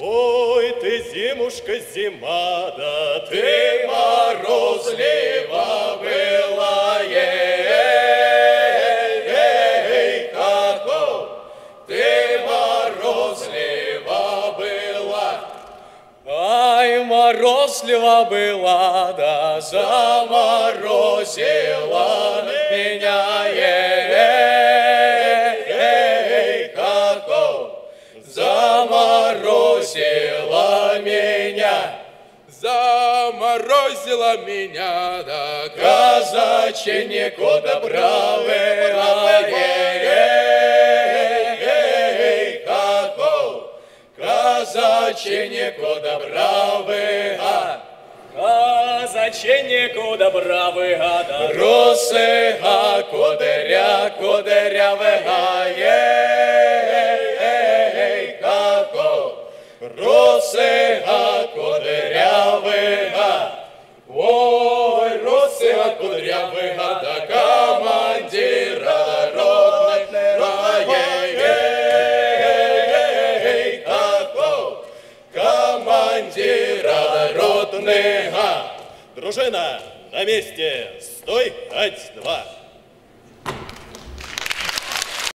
Ой, ты, зимушка, зима, да ты морозлива была, ей, каков ты морозлива была. Ай, морозлива была, да заморозила меня, ей, каков заморозила меня. Заморозила меня, да Казаченько добравы, ей, каков казаченько добравы, Казаченнику добра вигада. Росига Росига кудрявига. Ой, Росига кудрявига, да командира ротного, ей, каков командира ротного. Дружина, на месте, стой, ать, два.